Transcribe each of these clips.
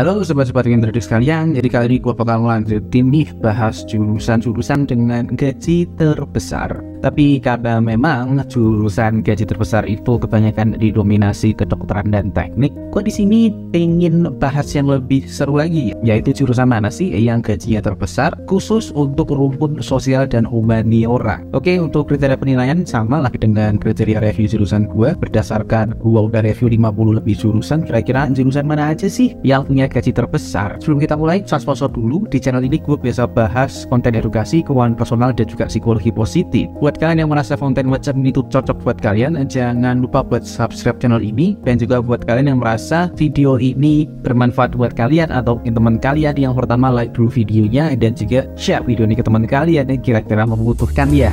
Halo sobat-sobat terdekat sekalian, jadi kali ini gue bakal lanjutin nih bahas jurusan-jurusan dengan gaji terbesar. Tapi karena memang jurusan gaji terbesar itu kebanyakan didominasi kedokteran dan teknik, gue di sini pengen bahas yang lebih seru lagi, yaitu jurusan mana sih yang gajinya terbesar khusus untuk rumpun sosial dan humaniora. Oke, untuk kriteria penilaian sama lagi dengan kriteria review jurusan gue berdasarkan gue udah review 50 lebih jurusan, kira-kira jurusan mana aja sih yang punya gaji terbesar? Sebelum kita mulai, sponsor dulu di channel ini gue biasa bahas konten edukasi, keuangan personal dan juga psikologi positif. Buat kalian yang merasa konten ini tuh cocok buat kalian, jangan lupa buat subscribe channel ini dan juga buat kalian yang merasa video ini bermanfaat buat kalian atau teman kalian yang pertama like dulu videonya dan juga share video ini ke teman kalian yang kira-kira membutuhkan ya.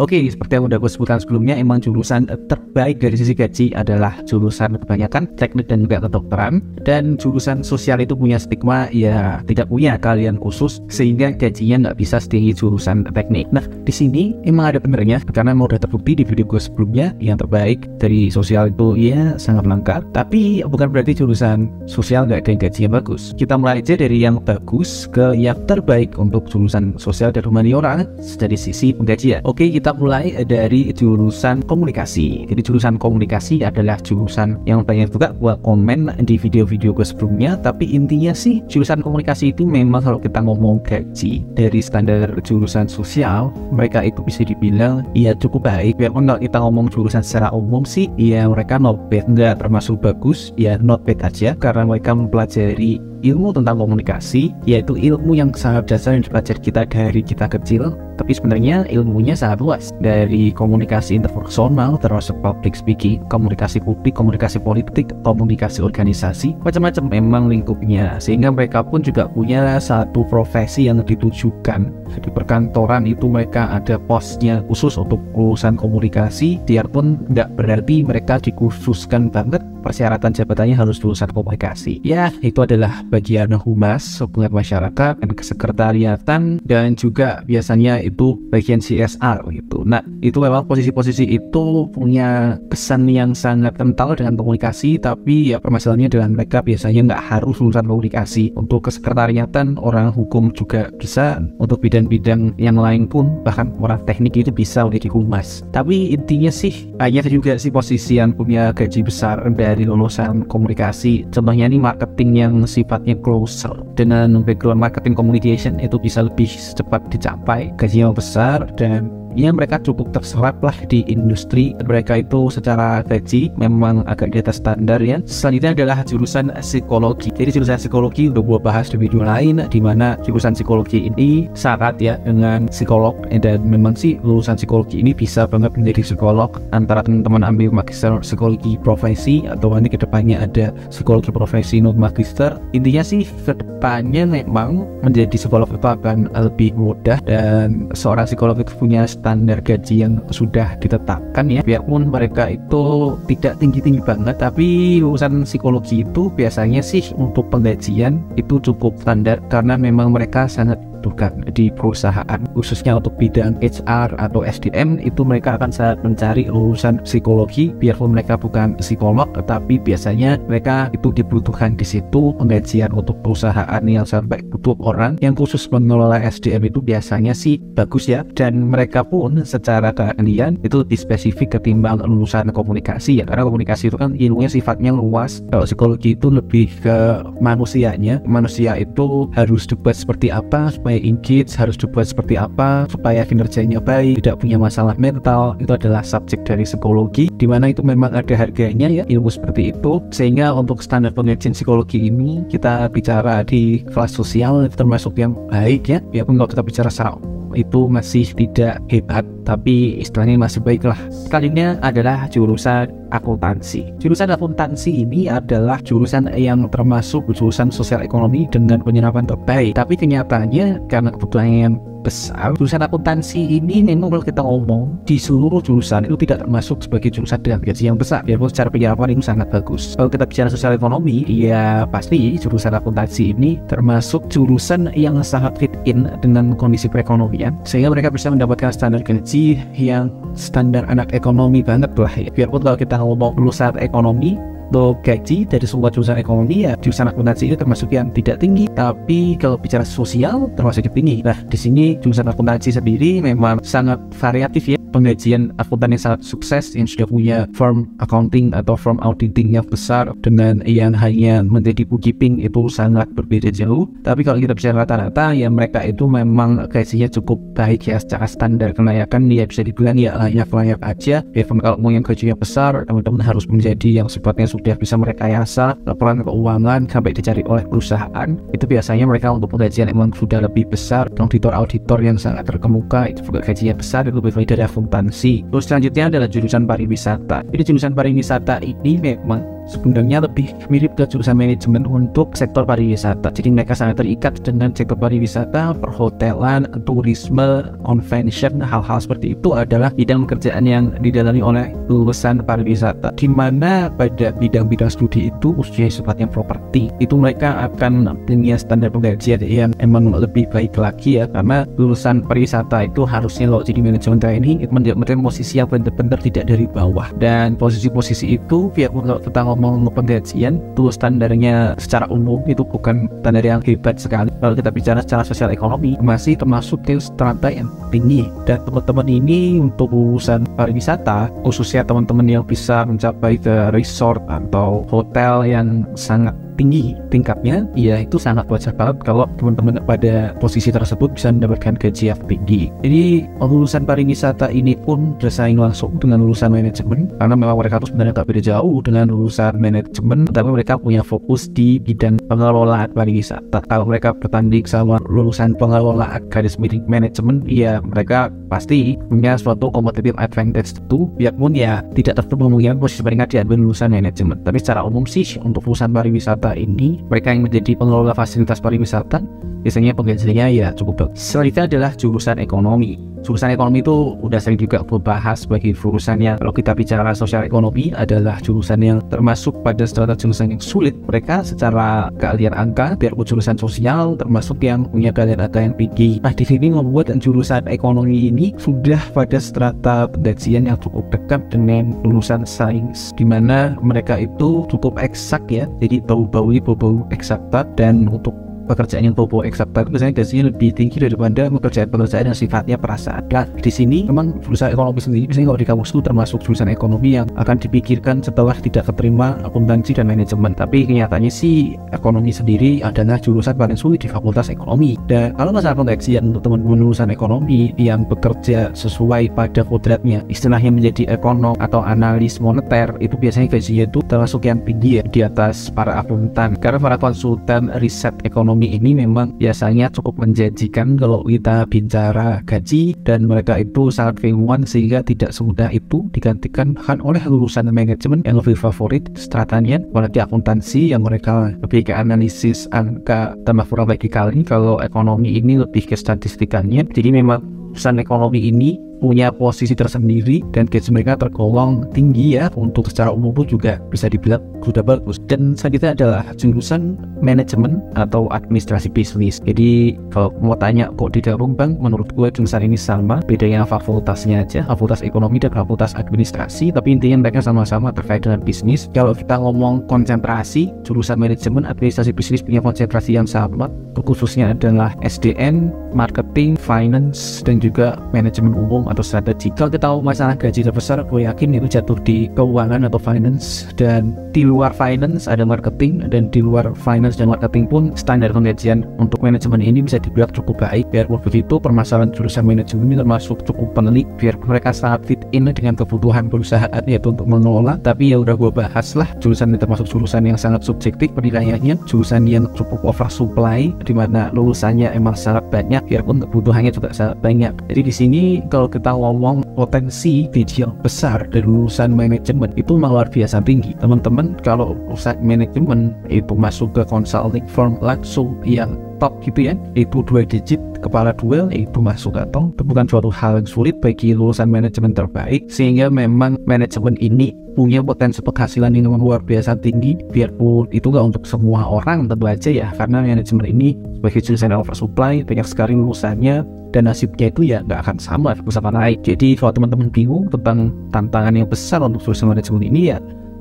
Oke, seperti yang udah gue sebutkan sebelumnya, emang jurusan terbaik dari sisi gaji adalah jurusan kebanyakan teknik dan juga kedokteran. Dan jurusan sosial itu punya stigma ya tidak punya kalian khusus sehingga gajinya nggak bisa setinggi jurusan teknik. Nah, di sini emang ada benernya karena mau udah terbukti di video gue sebelumnya yang terbaik dari sosial itu ya sangat lengkap. Tapi bukan berarti jurusan sosial nggak ada yang gajinya bagus. Kita mulai aja dari yang bagus ke yang terbaik untuk jurusan sosial dan humaniora dari sisi penggajian. Oke, kita mulai dari jurusan komunikasi. Jadi jurusan komunikasi adalah jurusan yang banyak juga gua komen di video-video gue sebelumnya. Tapi intinya sih jurusan komunikasi itu memang kalau kita ngomong gaji dari standar jurusan sosial, mereka itu bisa dibilang ya cukup baik. Biarpun kalau kita ngomong jurusan secara umum sih, ya mereka not bad, nggak termasuk bagus, ya not bad aja karena mereka mempelajari ilmu tentang komunikasi yaitu ilmu yang sangat dasar yang dipelajari kita dari kita kecil. Tapi sebenarnya ilmunya sangat luas. Dari komunikasi interpersonal termasuk public speaking komunikasi publik komunikasi politik komunikasi organisasi macam-macam memang lingkupnya. Sehingga mereka pun juga punya satu profesi yang ditujukan. Di perkantoran itu mereka ada posnya khusus untuk urusan komunikasi. Biarpun tidak berarti mereka dikhususkan banget persyaratan jabatannya harus lulusan komunikasi. Ya, itu adalah bagian humas, hubungan masyarakat, dan kesekretariatan, dan juga biasanya itu bagian CSR gitu. Nah, itu memang posisi-posisi itu punya kesan yang sangat kental dengan komunikasi, tapi ya permasalahannya dengan mereka biasanya nggak harus lulusan komunikasi. Untuk kesekretariatan, orang hukum juga bisa, untuk bidang-bidang yang lain pun, bahkan orang teknik itu bisa menjadi humas. Tapi intinya sih, banyak juga sih posisi yang punya gaji besar dan dari lulusan komunikasi. Contohnya ini marketing yang sifatnya closer dengan background marketing communication itu bisa lebih cepat dicapai gajinya besar dan ya mereka cukup terserap lah di industri. Mereka itu secara gaji memang agak di atas standar ya. Selanjutnya adalah jurusan psikologi. Jadi jurusan psikologi udah gua bahas di video lain di mana jurusan psikologi ini syarat ya dengan psikolog. Dan memang sih lulusan psikologi ini bisa banget menjadi psikolog antara teman-teman ambil magister psikologi profesi atau nanti ke depannya ada psikologi profesi non magister. Intinya sih ke depannya memang menjadi psikolog itu akan lebih mudah dan seorang psikolog itu punya standar gaji yang sudah ditetapkan ya. Biarpun mereka itu tidak tinggi-tinggi banget tapi urusan psikologi itu biasanya sih untuk penggajian itu cukup standar karena memang mereka sangat dibutuhkan di perusahaan khususnya untuk bidang HR atau SDM itu mereka akan sangat mencari lulusan psikologi biarpun mereka bukan psikolog tetapi biasanya mereka itu dibutuhkan di situ penggajian untuk perusahaan yang sampai butuh orang yang khusus mengelola SDM itu biasanya sih bagus ya. Dan mereka pun secara keahlian itu dispesifik ketimbang lulusan komunikasi ya karena komunikasi itu kan ilmunya sifatnya luas. Kalau psikologi itu lebih ke manusianya manusia itu harus dibuat seperti apa supaya supaya engage harus dibuat seperti apa supaya kinerjanya baik tidak punya masalah mental itu adalah subjek dari psikologi di mana itu memang ada harganya ya ilmu seperti itu. Sehingga untuk standar pengajian psikologi ini kita bicara di kelas sosial termasuk yang baik ya biarpun kalau kita bicara secara itu masih tidak hebat tapi istilahnya masih baik lah. Kalinya adalah jurusan akuntansi. Jurusan akuntansi ini adalah jurusan yang termasuk jurusan sosial ekonomi dengan penyerapan terbaik. Tapi kenyataannya karena kebutuhan yang besar. Jurusan akuntansi ini memang kalau kita ngomong di seluruh jurusan itu tidak termasuk sebagai jurusan dengan gaji yang besar biarpun secara penyerapan ini sangat bagus. Kalau kita bicara sosial ekonomi ya pasti jurusan akuntansi ini termasuk jurusan yang sangat fit in dengan kondisi perekonomian sehingga mereka bisa mendapatkan standar gaji yang standar anak ekonomi banget lah ya biarpun kalau kita ngomong lulusan ekonomi untuk gaji dari semua jurusan ekonomi ya jurusan akuntansi itu termasuk yang tidak tinggi. Tapi kalau bicara sosial termasuk yang tinggi. Nah di sini jurusan akuntansi sendiri memang sangat variatif ya. Penggajian akuntan yang sangat sukses yang sudah punya firm accounting atau firm auditing yang besar dengan yang hanya menjadi bookkeeping itu sangat berbeda jauh. Tapi kalau kita bicara rata-rata ya mereka itu memang gajinya cukup baik ya secara standar. Kenayakan ya bisa dibilang ya layak-layak aja. Ya kalau mau yang gajinya besar teman-teman harus menjadi yang sifatnya sudah bisa mereka yasa laporan keuangan sampai dicari oleh perusahaan itu biasanya mereka untuk penggajian emang sudah lebih besar auditor-auditor yang sangat terkemuka itu juga gajinya besar itu lebih dari akuntansi. Terus selanjutnya adalah jurusan pariwisata. Jadi jurusan pariwisata ini memang sebenarnya lebih mirip ke jurusan manajemen untuk sektor pariwisata. Jadi mereka sangat terikat dengan sektor pariwisata, perhotelan, turisme, convention, hal-hal seperti itu adalah bidang pekerjaan yang didalami oleh lulusan pariwisata. Di mana pada bidang-bidang studi itu khususnya sifatnya properti, itu mereka akan punya standar penggajian yang emang lebih baik lagi ya karena lulusan pariwisata itu harusnya kalau jadi manajemen training itu mendapatkan posisi yang benar-benar tidak dari bawah dan posisi-posisi itu pihak kalau kita ngomong penggajian itu standarnya secara umum itu bukan standar yang hebat sekali. Kalau kita bicara secara sosial ekonomi masih termasuk ke strata yang tinggi. Dan teman-teman ini untuk urusan pariwisata khususnya teman-teman yang bisa mencapai ke resort atau hotel yang sangat tinggi tingkatnya ya itu sangat wajar banget kalau teman-teman pada posisi tersebut bisa mendapatkan gaji yang tinggi. Jadi lulusan pariwisata ini pun bersaing langsung dengan lulusan manajemen karena memang mereka tuh sebenarnya tak beda jauh dengan lulusan manajemen tapi mereka punya fokus di bidang pengelolaan pariwisata. Kalau mereka bertanding sama lulusan pengelolaan garis miring manajemen ya mereka pasti punya suatu competitive advantage itu biarpun ya tidak tertutup kemungkinan posisi peringkat di lulusan manajemen. Tapi secara umum sih untuk lulusan pariwisata ini mereka yang menjadi pengelola fasilitas pariwisata biasanya penggajiannya ya cukup bagus. Selanjutnya adalah jurusan ekonomi. Jurusan ekonomi itu udah sering juga berbahas sebagai jurusan yang kalau kita bicara sosial ekonomi adalah jurusan yang termasuk pada strata jurusan yang sulit. Mereka secara keahlian angka biarpun jurusan sosial termasuk yang punya keahlian angka yang tinggi. Nah di sini membuat jurusan ekonomi ini sudah pada strata pendajian yang cukup dekat dengan lulusan sains di mana mereka itu cukup eksak ya. Jadi bau-bau bau-bau eksakta dan untuk pekerjaan yang bobo eksakta biasanya gajinya lebih tinggi daripada pekerjaan-pekerjaan yang sifatnya perasaan. Nah, di sini memang jurusan ekonomi sendiri biasanya kalau di kampus itu termasuk jurusan ekonomi yang akan dipikirkan setelah tidak keterima akuntansi dan manajemen. Tapi kenyataannya sih ekonomi sendiri adalah jurusan paling sulit di fakultas ekonomi. Dan kalau masalah penggajian untuk teman-teman lulusan ekonomi yang bekerja sesuai pada kodratnya, istilahnya menjadi ekonom atau analis moneter, itu biasanya gajinya itu termasuk yang tinggi ya di atas para akuntan. Karena para konsultan riset ekonomi ekonomi ini memang biasanya cukup menjanjikan kalau kita bicara gaji dan mereka itu sangat keilmuan sehingga tidak semudah itu digantikan kan oleh lulusan manajemen yang lebih favorit stratanya berarti akuntansi yang mereka lebih ke analisis angka tambah kurang baik kali kalau ekonomi ini lebih ke statistikannya jadi memang lulusan ekonomi ini punya posisi tersendiri dan gaji mereka tergolong tinggi ya. Untuk secara umum pun juga bisa dibilang sudah bagus. Dan selanjutnya adalah jurusan manajemen atau administrasi bisnis. Jadi kalau mau tanya kok di dalam bang menurut gue jurusan ini sama. Bedanya fakultasnya aja fakultas ekonomi dan fakultas administrasi. Tapi intinya mereka sama-sama terkait dengan bisnis. Kalau kita ngomong konsentrasi jurusan manajemen administrasi bisnis punya konsentrasi yang sama. Khususnya adalah SDN, marketing, finance, dan juga manajemen umum atau strategi. Kalau kita tahu masalah gaji terbesar, gue yakin itu jatuh di keuangan atau finance dan di luar finance ada marketing dan di luar finance dan marketing pun standar penggajian untuk manajemen ini bisa dibilang cukup baik. Biarpun begitu, permasalahan jurusan manajemen ini termasuk cukup penelik biar mereka sangat fit in dengan kebutuhan perusahaan yaitu untuk mengelola. Tapi ya udah gue bahas lah jurusan ini termasuk jurusan yang sangat subjektif penilaiannya, jurusan yang cukup oversupply di mana lulusannya emang sangat banyak biarpun kebutuhannya juga sangat banyak. Jadi di sini kalau kita kita ngomong potensi gaji yang besar dari lulusan manajemen itu luar biasa tinggi. Teman-teman kalau lulusan manajemen itu masuk ke consulting firm langsung yang top gitu ya. Itu dua digit kepala dua itu masuk atau itu bukan suatu hal yang sulit bagi lulusan manajemen terbaik sehingga memang manajemen ini punya potensi penghasilan yang luar biasa tinggi. Biarpun itu nggak untuk semua orang tentu aja ya. Karena manajemen ini sebagai jurusan oversupply banyak sekali lulusannya dan nasibnya itu ya nggak akan sama sama lain jadi kalau teman-teman bingung tentang tantangan yang besar untuk jurusan manajemen ini ya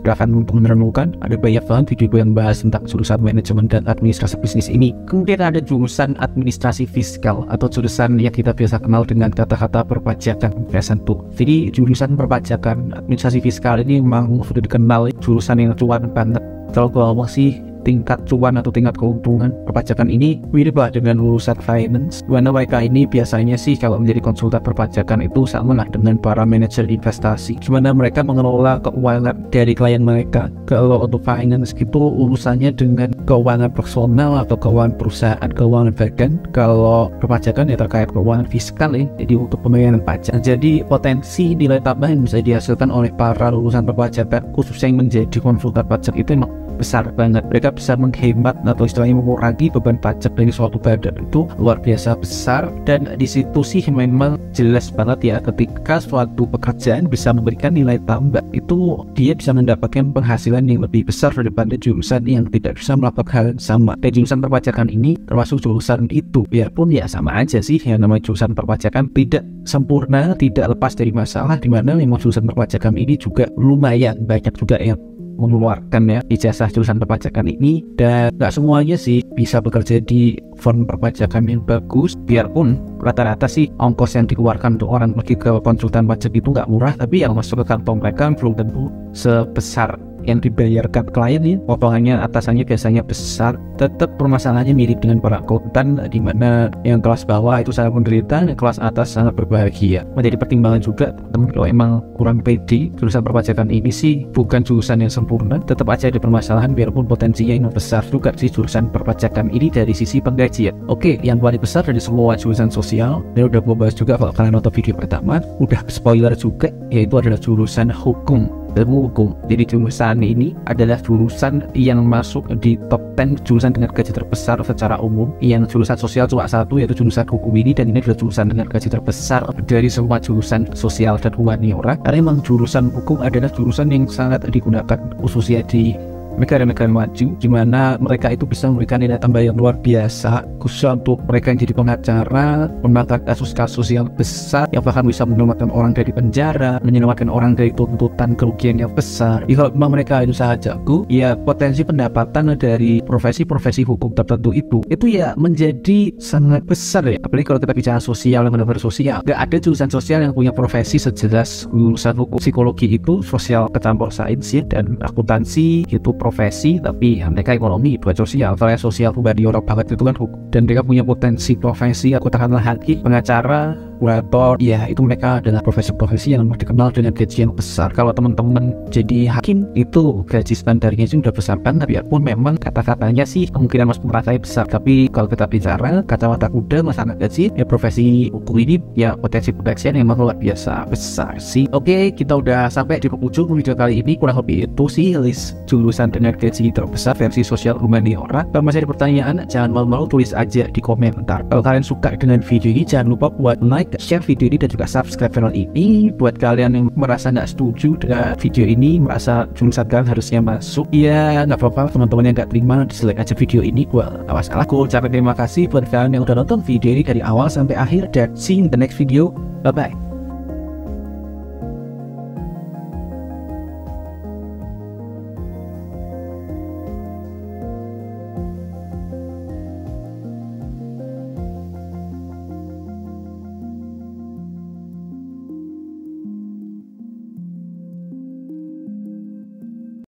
akan menemukan ada banyak banget video yang bahas tentang jurusan manajemen dan administrasi bisnis ini. Kemudian ada jurusan administrasi fiskal atau jurusan yang kita biasa kenal dengan kata-kata perpajakan biasa tuh. Jadi jurusan perpajakan administrasi fiskal ini memang sudah dikenal jurusan yang cuan banget. Kalau gue ngomong sih tingkat cuan atau tingkat keuntungan perpajakan ini mirip lah dengan lulusan finance. Karena mereka ini biasanya sih kalau menjadi konsultan perpajakan itu sama lah dengan para manajer investasi. Gimana mereka mengelola keuangan dari klien mereka? Kalau untuk finance itu urusannya dengan keuangan personal atau keuangan perusahaan keuangan bagian. Kalau perpajakan ya terkait keuangan fiskal ya jadi untuk pembayaran pajak. Jadi potensi nilai tambah yang bisa dihasilkan oleh para lulusan perpajakan khususnya yang menjadi konsultan pajak itu memang besar banget. Mereka bisa menghemat atau istilahnya mengurangi beban pajak dari suatu badan itu luar biasa besar. Dan di situ sih memang jelas banget ya ketika suatu pekerjaan bisa memberikan nilai tambah itu dia bisa mendapatkan penghasilan yang lebih besar daripada jurusan yang tidak bisa melakukan hal sama. Dan jurusan perpajakan ini termasuk jurusan itu. Biarpun ya sama aja sih yang namanya jurusan perpajakan tidak sempurna tidak lepas dari masalah di mana memang jurusan perpajakan ini juga lumayan banyak juga yang mengeluarkan ya ijazah jurusan perpajakan ini. Dan nggak semuanya sih bisa bekerja di firm perpajakan yang bagus. Biarpun rata-rata sih ongkos yang dikeluarkan untuk orang pergi ke konsultan pajak itu nggak murah tapi yang masuk ke kantong mereka belum tentu sebesar yang dibayarkan klien ini potongannya atasannya biasanya besar. Tetap permasalahannya mirip dengan para akuntan di mana yang kelas bawah itu sangat menderita dan kelas atas sangat berbahagia. Menjadi pertimbangan juga teman kalau emang kurang pede jurusan perpajakan ini sih bukan jurusan yang sempurna. Tetap aja ada permasalahan biarpun potensinya yang besar juga sih jurusan perpajakan ini dari sisi penggajian. Oke yang paling besar dari semua jurusan sosial. Dan udah gue bahas juga kalau kalian nonton video pertama udah spoiler juga yaitu adalah jurusan hukum ilmu hukum. Jadi jurusan ini adalah jurusan yang masuk di top 10 jurusan dengan gaji terbesar secara umum. Yang jurusan sosial cuma satu yaitu jurusan hukum ini dan ini adalah jurusan dengan gaji terbesar dari semua jurusan sosial dan humaniora. Karena memang jurusan hukum adalah jurusan yang sangat digunakan khususnya di negara-negara maju di mana mereka itu bisa memberikan nilai tambah yang luar biasa khususnya untuk mereka yang jadi pengacara menangani kasus-kasus yang besar yang bahkan bisa menyelamatkan orang dari penjara menyelamatkan orang dari tuntutan kerugian yang besar. Ya, kalau memang mereka itu jago ya potensi pendapatan dari profesi-profesi hukum tertentu itu itu ya menjadi sangat besar ya. Apalagi kalau kita bicara sosial dan benar sosial. Gak ada jurusan sosial yang punya profesi sejelas lulusan hukum psikologi itu sosial kecampur sains ya dan akuntansi itu profesi tapi ya, mereka ekonomi buat sosial kalau sosial pribadi orang banget itu kan hukum dan mereka punya potensi profesi aku katakanlah hakim pengacara kurator ya itu mereka adalah profesi-profesi yang dikenal dengan gaji yang besar. Kalau teman-teman jadi hakim itu gaji standarnya sih udah besar banget biarpun memang kata-katanya sih kemungkinan mas merasai besar tapi kalau kita bicara kata-kata kuda masalah gaji ya profesi hukum ini ya potensi potensi yang memang luar biasa besar sih. Oke kita udah sampai di penghujung video kali ini kurang lebih itu sih list jurusan gaji terbesar versi sosial humaniora kalau masih ada pertanyaan? Jangan malu-malu tulis aja di komentar kalau kalian suka dengan video ini jangan lupa buat like share video ini dan juga subscribe channel ini. Buat kalian yang merasa nggak setuju dengan video ini merasa jurusan kalian harusnya masuk. Ya nggak apa-apa. Teman-teman yang nggak terima dislike aja video ini. Well awas aku ucapkan terima kasih buat kalian yang udah nonton video ini dari awal sampai akhir dan see you in the next video. Bye bye